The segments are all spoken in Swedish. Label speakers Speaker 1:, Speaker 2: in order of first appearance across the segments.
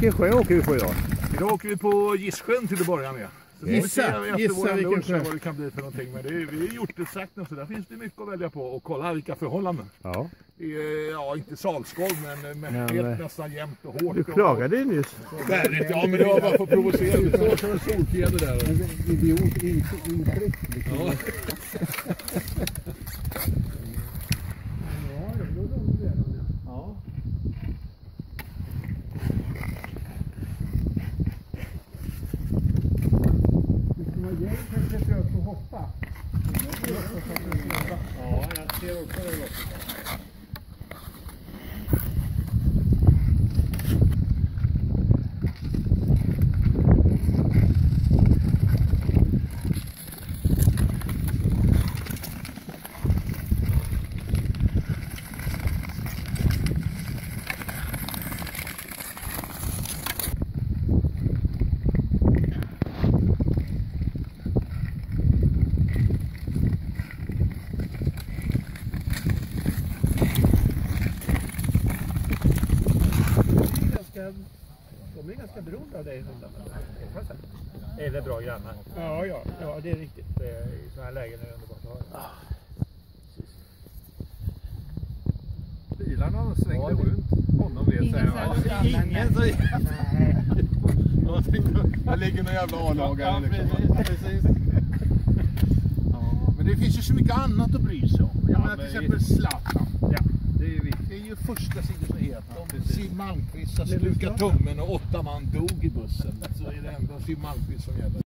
Speaker 1: Vilken sjö åker vi på idag?
Speaker 2: Idag åker vi på Gisssjön till att börja med. Så får vi
Speaker 1: Gissa, gissa vilken sjö.
Speaker 2: vad det kan bli för någonting. Men det är, vi är gjort det sagt nu så där finns det mycket att välja på och kolla vilka förhållanden.
Speaker 1: Ja.
Speaker 2: Är, ja, inte salskolv men, men
Speaker 1: Men,
Speaker 2: helt
Speaker 1: eh,
Speaker 2: nästan jämnt och hårt.
Speaker 1: Du klagade ju nyss.
Speaker 2: Värdigt, ja men det var bara för att provocera. Det står som en solfjäder där.
Speaker 1: Idiotintryck.
Speaker 2: Ja.
Speaker 1: Ja, jag ser också det loppet. ganska, de är ganska beroende av dig hundarna.
Speaker 3: Eller bra grannar.
Speaker 1: Ja, ja, ja, det är riktigt.
Speaker 3: Det är, I sådana här lägen är det underbart att ha.
Speaker 2: Bilarna svängde
Speaker 3: Ja, det-
Speaker 2: runt honom vet
Speaker 4: Ingen
Speaker 2: jag.
Speaker 4: det.
Speaker 2: Ingen så... Jag tänkte, där ligger någon jävla A-lagare liksom. Ja, men det finns ju så mycket annat att bry sig om. Jag
Speaker 3: Ja,
Speaker 2: menar till exempel Zlatan.
Speaker 3: Det är ju
Speaker 2: första sidonyheter om. Siw Malmkvist har slukat tummen och åtta man dog i bussen. Så är det ändå Siw Malmkvist som gäller.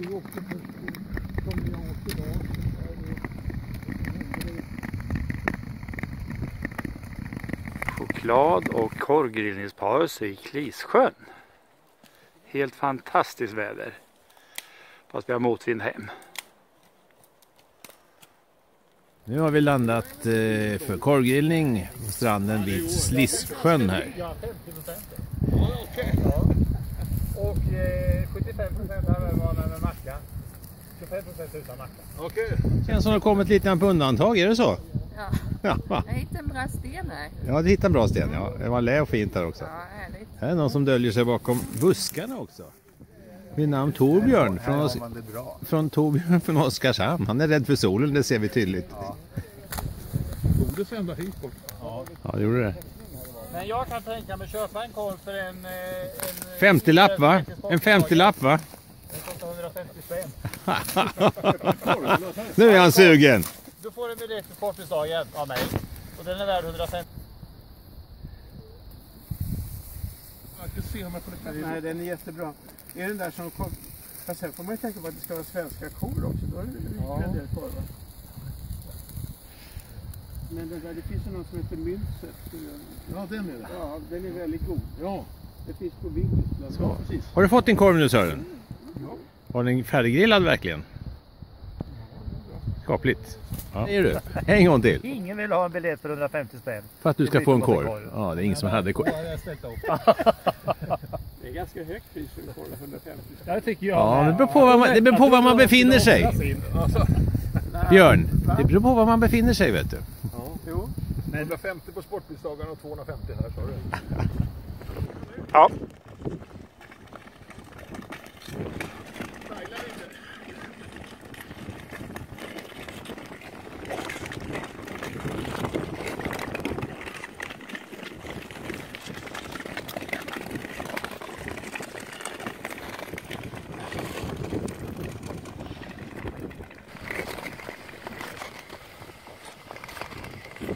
Speaker 1: Vi åkte på, som vi har åkt idag.
Speaker 5: choklad och korvgrillningspaus i Klissjön. Helt fantastiskt väder. Fast vi har motvind hem.
Speaker 1: Nu har vi landat eh, för korvgrillning på stranden vid Slisssjön här.
Speaker 3: Ja, 50 procent. Ja, okej. Ja. Och eh, 75 procent här var med macka. 25 procent utan macka.
Speaker 2: Okej.
Speaker 1: Känns som det har kommit lite på undantag, är det så?
Speaker 4: Ja,
Speaker 1: Ja,
Speaker 4: jag hittade en bra sten här.
Speaker 1: ja du hittade en bra sten. Ja. Det var lä och fint här också.
Speaker 4: Ja, härligt.
Speaker 1: Här är någon som döljer sig bakom buskarna också. Vid namn Torbjörn från, Os- från Torbjörn från Oskarshamn. Han är rädd för solen, det ser vi tydligt.
Speaker 2: Borde sända hit bort.
Speaker 1: Ja, det gjorde det.
Speaker 3: Men jag kan tänka mig köpa en korv för en... eh, en
Speaker 1: 50-lapp va? En 50-lapp va?
Speaker 3: Den kostar 150 spänn.
Speaker 1: Nu är han sugen.
Speaker 3: Du får en biljett till Sportbilsdagen av mig. Och den är värd 150.
Speaker 2: Jag ska se om jag får det
Speaker 6: Nej, den är jättebra. Är den där som kom... Fast sen får man ju tänka på att det ska vara svenska kor också. Då är det ju
Speaker 2: Ja.
Speaker 6: en del korvar. Men den där, det finns ju någon som heter Münset.
Speaker 2: Ja, den är det.
Speaker 6: Ja, den är väldigt god.
Speaker 2: Ja.
Speaker 6: Det finns på video.
Speaker 2: Ja, precis.
Speaker 1: Har du fått din korv nu Sören? Var den färdiggrillad verkligen? Skapligt. Ja. Säger du? En gång till.
Speaker 3: Ingen vill ha en biljett för 150 spänn.
Speaker 1: För att du ska
Speaker 3: Det
Speaker 1: få en korv.
Speaker 3: korv.
Speaker 1: Ja, det är ingen som hade korv.
Speaker 2: Ja, jag sträckte upp.
Speaker 6: Det är ganska högt pris för en korv, 150.
Speaker 3: Det tycker jag.
Speaker 1: Ja, det beror på var man, det beror på var man befinner sig.
Speaker 2: Alltså,
Speaker 1: Björn, det beror på var man befinner sig vet du.
Speaker 6: Jo.
Speaker 2: 150 på Sportbilsdagarna och 250 här sa du.
Speaker 5: Ja,